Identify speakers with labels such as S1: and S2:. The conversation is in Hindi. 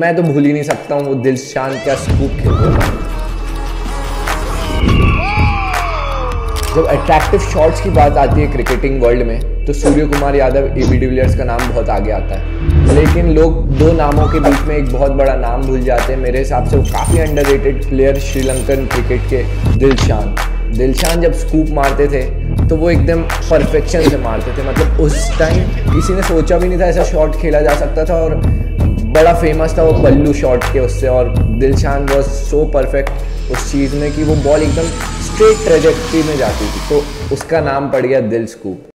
S1: मैं तो भूल ही नहीं सकता हूँ वो दिलशान क्या स्कूप खेलते थे जब अट्रैक्टिव शॉट्स की बात आती है क्रिकेटिंग वर्ल्ड में तो Suryakumar Yadav A B de Villiers का नाम बहुत आगे आता है। लेकिन लोग दो नामों के बीच में एक बहुत बड़ा नाम भूल जाते हैं। मेरे हिसाब से वो काफ़ी अंडर प्लेयर श्रीलंकन क्रिकेट के दिलशान दिलशान जब स्कूप मारते थे तो वो एकदम परफेक्शन से मारते थे। मतलब उस टाइम किसी ने सोचा भी नहीं था ऐसा शॉट खेला जा सकता था और बड़ा फ़ेमस था वो पल्लू शॉट के उससे और दिलशान वॉज़ सो परफेक्ट उस चीज़ में कि वो बॉल एकदम स्ट्रेट ट्रेजेक्ट्री में जाती थी। तो उसका नाम पड़ गया दिल स्कूप